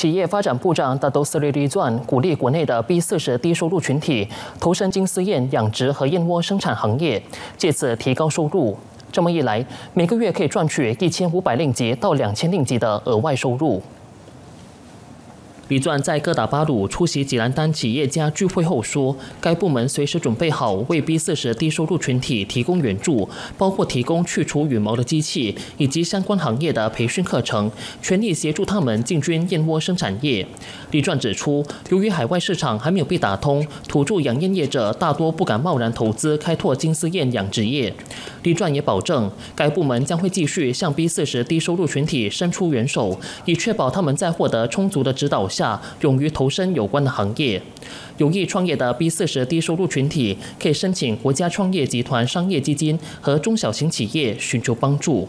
企业发展部长大都斯瑞利钻鼓励国内的 B 四十低收入群体投身金丝燕养殖和燕窝生产行业，借此提高收入。这么一来，每个月可以赚取一千五百令吉到两千令吉的额外收入。李钻在哥打巴鲁出席吉兰丹企业家聚会后说，该部门随时准备好为 B 四十低收入群体提供援助，包括提供去除羽毛的机器以及相关行业的培训课程，全力协助他们进军燕窝生产业。李钻指出，由于海外市场还没有被打通，土著养燕业者大多不敢贸然投资开拓金丝燕养殖业。李钻也保证，该部门将会继续向 B 四十低收入群体伸出援手，以确保他们在获得充足的指导下。下勇于投身有关的行业，有意创业的 B 四十低收入群体可以申请国家创业集团商业基金和中小型企业寻求帮助。